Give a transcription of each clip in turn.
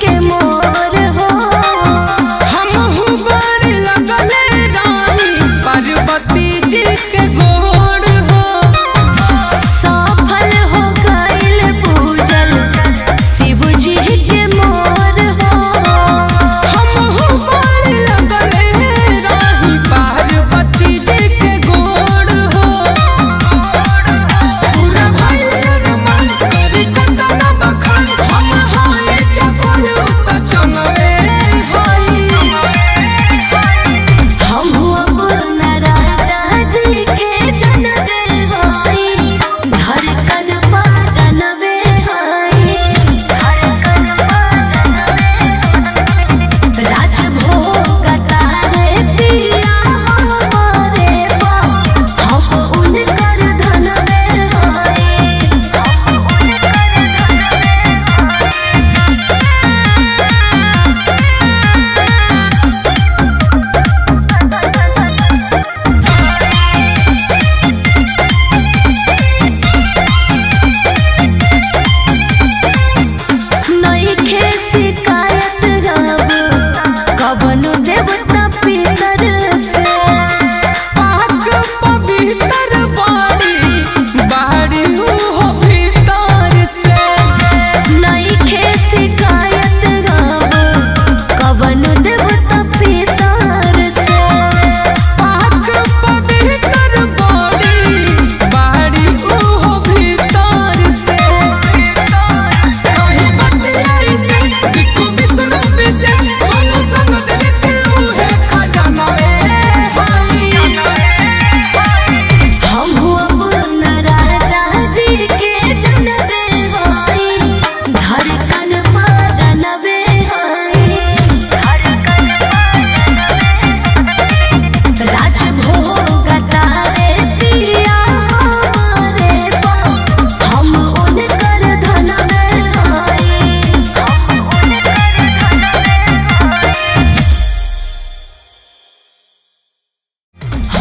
que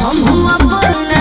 हम हुआ बोलना